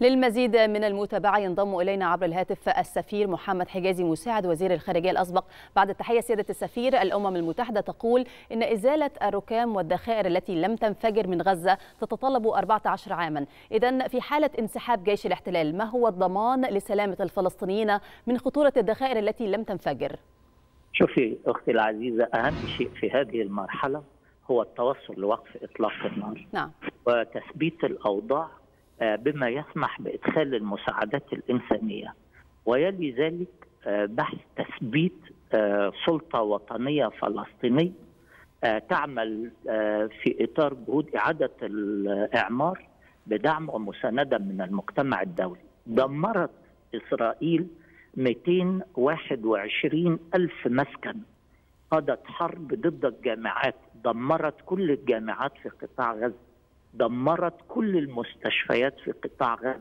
للمزيد من المتابعة ينضم إلينا عبر الهاتف السفير محمد حجازي مساعد وزير الخارجية الأسبق. بعد التحية سيادة السفير الأمم المتحدة تقول إن إزالة الركام والذخائر التي لم تنفجر من غزة تتطلب 14 عاما. إذا في حالة انسحاب جيش الاحتلال ما هو الضمان لسلامة الفلسطينيين من خطورة الذخائر التي لم تنفجر؟ شوفي أختي العزيزة أهم شيء في هذه المرحلة هو التوصل لوقف إطلاق النار. نعم. وتثبيت الأوضاع بما يسمح بإدخال المساعدات الإنسانية. ويلي ذلك بحث تثبيت سلطة وطنية فلسطينية تعمل في إطار جهود إعادة الإعمار بدعم ومساندة من المجتمع الدولي. دمرت إسرائيل 221 ألف مسكن. قادت حرب ضد الجامعات. دمرت كل الجامعات في قطاع غزة. دمرت كل المستشفيات في قطاع غزة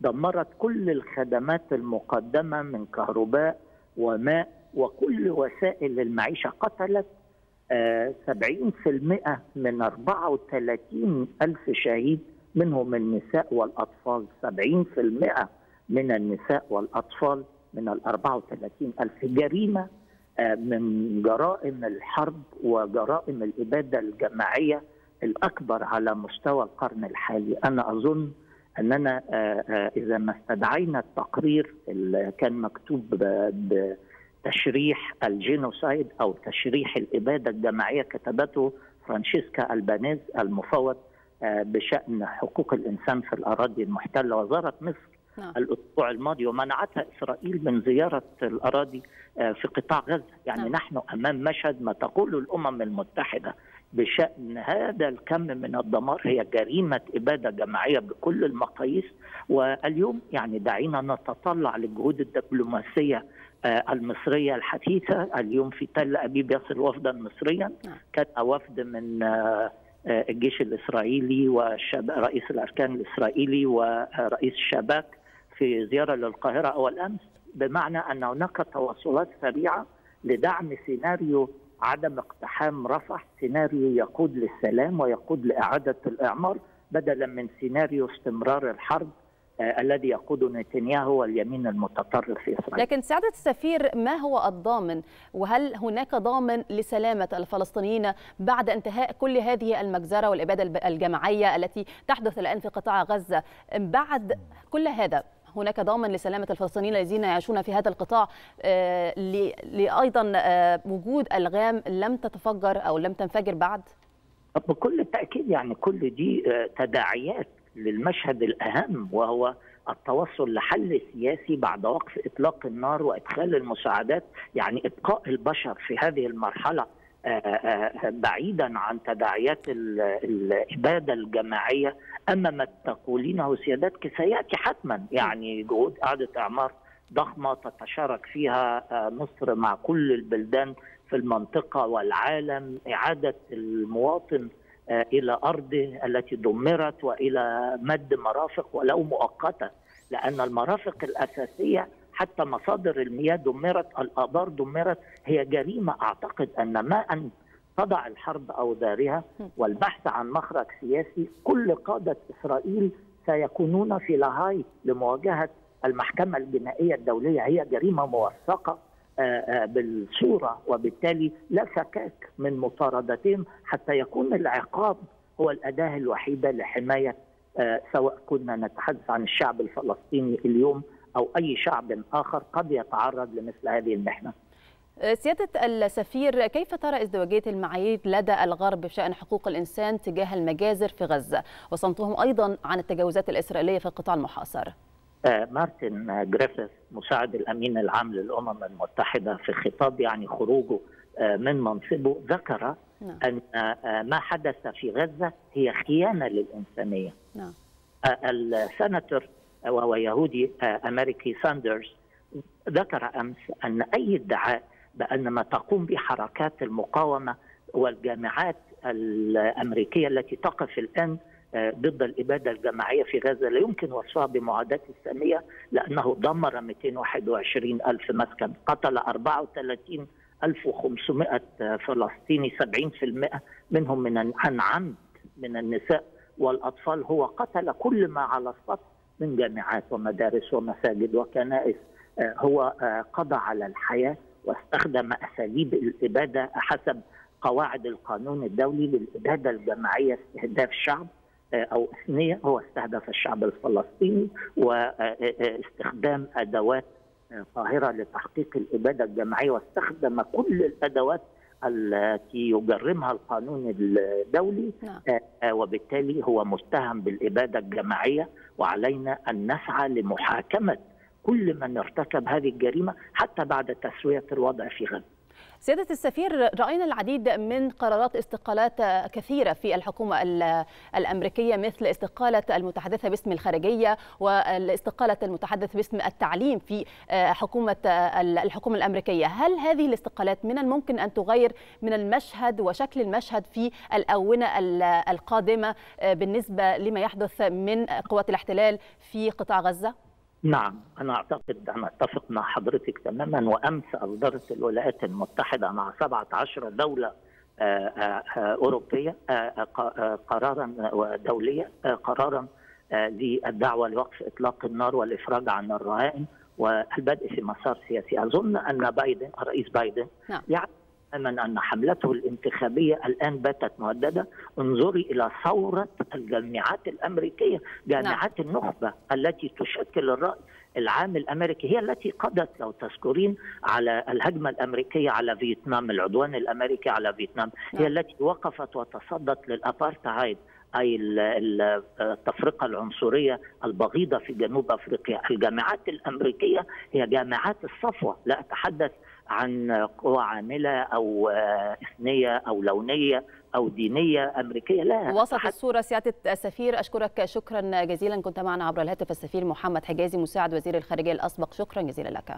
دمرت كل الخدمات المقدمة من كهرباء وماء وكل وسائل المعيشة. قتلت آه 70% من 34 ألف شهيد منهم النساء والأطفال. 70% من النساء والأطفال من ال 34 ألف. جريمة آه من جرائم الحرب وجرائم الإبادة الجماعية الأكبر على مستوى القرن الحالي أنا أظن أننا إذا ما استدعينا التقرير اللي كان مكتوب بتشريح ال genocide أو تشريح الإبادة الجماعية كتبته فرانشيسكا ألبانيز المفوض بشأن حقوق الإنسان في الأراضي المحتلة وزارة مصر نعم. الأسبوع الماضي ومنعتها إسرائيل من زيارة الأراضي في قطاع غزة، يعني نعم. نحن أمام مشهد ما تقوله الأمم المتحدة بشأن هذا الكم من الدمار هي جريمة إبادة جماعية بكل المقاييس. واليوم يعني دعينا نتطلع للجهود الدبلوماسية المصرية الحثيثة، اليوم في تل أبيب يصل وفدا مصريا. نعم. كان وفد من الجيش الإسرائيلي ورئيس الأركان الإسرائيلي ورئيس الشباك في زيارة للقاهرة أول أمس. بمعنى أن هناك تواصلات سريعة لدعم سيناريو عدم اقتحام رفح سيناريو يقود للسلام ويقود لإعادة الإعمار بدلا من سيناريو استمرار الحرب آه الذي يقوده نتنياهو واليمين المتطرف في إسرائيل. لكن سعاده السفير ما هو الضامن وهل هناك ضامن لسلامة الفلسطينيين بعد انتهاء كل هذه المجزرة والإبادة الجماعية التي تحدث الآن في قطاع غزة بعد كل هذا هناك ضامن لسلامة الفلسطينيين الذين يعيشون في هذا القطاع لأيضا وجود ألغام لم تتفجر أو لم تنفجر بعد؟ بكل تأكيد يعني كل دي تداعيات للمشهد الأهم وهو التوصل لحل سياسي بعد وقف إطلاق النار وإدخال المساعدات يعني إبقاء البشر في هذه المرحلة بعيدا عن تداعيات الإبادة الجماعية أما ما تقولينه سيادتك سيأتي حتما. يعني جهود إعادة إعمار ضخمة تتشارك فيها مصر مع كل البلدان في المنطقة والعالم إعادة المواطن إلى أرضه التي دمرت وإلى مد مرافق ولو مؤقتة لأن المرافق الأساسية حتى مصادر المياه دمرت الآبار دمرت. هي جريمة أعتقد أن ما أن تضع الحرب أوزارها والبحث عن مخرج سياسي كل قادة إسرائيل سيكونون في لاهاي لمواجهة المحكمة الجنائية الدولية. هي جريمة موثقة بالصورة وبالتالي لا فكاك من مطاردتهم حتى يكون العقاب هو الأداة الوحيدة لحماية سواء كنا نتحدث عن الشعب الفلسطيني اليوم أو أي شعب آخر قد يتعرض لمثل هذه المحنة سيادة السفير كيف ترى ازدواجية المعايير لدى الغرب بشأن حقوق الإنسان تجاه المجازر في غزة وصمتهم أيضا عن التجاوزات الإسرائيلية في القطاع المحاصر آه مارتن جريفيث مساعد الأمين العام للأمم المتحدة في خطاب يعني خروجه آه من منصبه ذكر نعم. أن ما حدث في غزة هي خيانة للإنسانية نعم. السناتور وهو يهودي أمريكي ساندرز ذكر أمس أن أي ادعاء بأن ما تقوم به حركات المقاومة والجامعات الأمريكية التي تقف الآن ضد الإبادة الجماعية في غزة لا يمكن وصفها بمعاداة السامية لأنه دمر 221 ألف مسكن قتل 34 1500 فلسطيني 70% منهم من عن عمد من النساء والأطفال هو قتل كل ما على السطح من جامعات ومدارس ومساجد وكنائس هو قضى على الحياة واستخدم أساليب الإبادة حسب قواعد القانون الدولي للإبادة الجماعية استهداف شعب أو إثنية هو استهدف الشعب الفلسطيني واستخدام أدوات قاهره لتحقيق الإبادة الجماعية واستخدم كل الأدوات التي يجرمها القانون الدولي نعم. وبالتالي هو متهم بالإبادة الجماعية وعلينا أن نسعى لمحاكمة كل من ارتكب هذه الجريمة حتى بعد تسوية الوضع في غزة. سيادة السفير رأينا العديد من قرارات استقالات كثيرة في الحكومة الأمريكية مثل استقالة المتحدثة باسم الخارجية والاستقالة المتحدث باسم التعليم في حكومة الحكومة الأمريكية هل هذه الاستقالات من الممكن أن تغير من المشهد وشكل المشهد في الآونة القادمة بالنسبة لما يحدث من قوات الاحتلال في قطاع غزة؟ نعم أنا أعتقد أنا أتفق مع حضرتك تماما وأمس أصدرت الولايات المتحدة مع 17 دولة أوروبية قرارا دولية قرارا للدعوة لوقف إطلاق النار والإفراج عن الرهائن والبدء في مسار سياسي أظن أن بايدن الرئيس بايدن نعم. يعني تماما أن حملته الانتخابية الآن باتت مهددة انظري إلى ثورة الجامعات الأمريكية جامعات نعم. النخبة التي تشكل الرأي العام الأمريكي هي التي قضت لو تذكرين على الهجمة الأمريكية على فيتنام العدوان الأمريكي على فيتنام نعم. هي التي وقفت وتصدت للأبارتهايد أي التفرقة العنصرية البغيضة في جنوب أفريقيا، الجامعات الأمريكية هي جامعات الصفوة، لا أتحدث عن قوى عاملة أو إثنية أو لونية أو دينية أمريكية لا. وسط الصورة سيادة السفير أشكرك شكرا جزيلا. كنت معنا عبر الهاتف السفير محمد حجازي مساعد وزير الخارجية الأسبق. شكرا جزيلا لك.